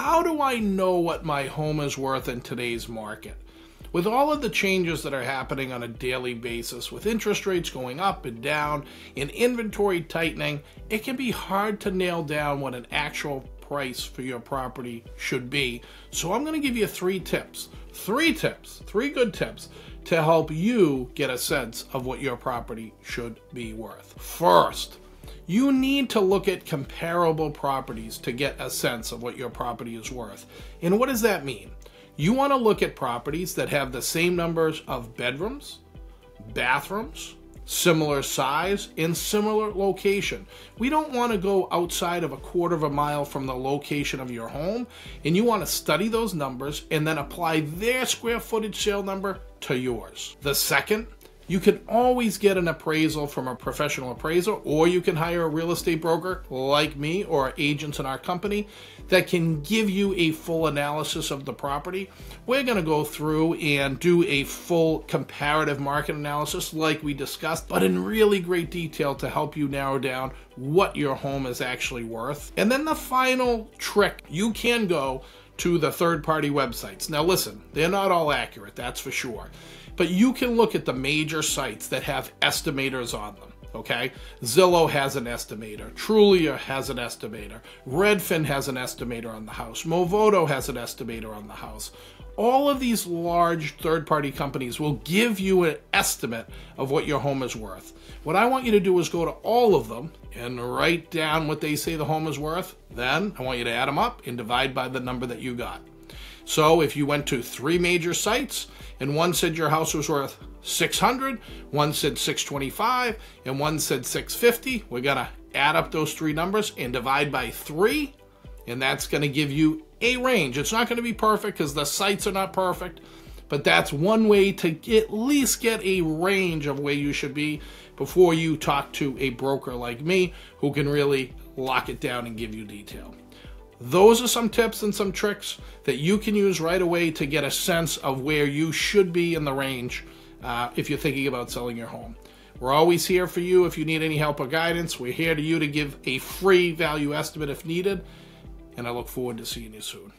how do I know what my home is worth in today's market? With all of the changes that are happening on a daily basis, with interest rates going up and down, and inventory tightening, it can be hard to nail down what an actual price for your property should be. So I'm going to give you three tips. Three tips, three good tips to help you get a sense of what your property should be worth. First, you need to look at comparable properties to get a sense of what your property is worth. And what does that mean? You want to look at properties that have the same numbers of bedrooms, bathrooms, similar size, and similar location. We don't want to go outside of a quarter of a mile from the location of your home, and you want to study those numbers and then apply their square footage sale number to yours. The second you can always get an appraisal from a professional appraiser, or you can hire a real estate broker like me or agents in our company that can give you a full analysis of the property. We're going to go through and do a full comparative market analysis, like we discussed, but in really great detail to help you narrow down what your home is actually worth. And then the final trick you can go to the third party websites. Now, listen, they're not all accurate, that's for sure. But you can look at the major sites that have estimators on them. Okay, Zillow has an estimator, Trulia has an estimator, Redfin has an estimator on the house, Movoto has an estimator on the house. All of these large third party companies will give you an estimate of what your home is worth. What I want you to do is go to all of them and write down what they say the home is worth. Then I want you to add them up and divide by the number that you got. So if you went to three major sites and one said your house was worth 600, one said 625, and one said 650, we're going to add up those three numbers and divide by three, and that's going to give you a range. It's not going to be perfect because the sites are not perfect, but that's one way to at least get a range of where you should be before you talk to a broker like me who can really lock it down and give you detail. Those are some tips and some tricks that you can use right away to get a sense of where you should be in the range uh, if you're thinking about selling your home. We're always here for you if you need any help or guidance. We're here to you to give a free value estimate if needed, and I look forward to seeing you soon.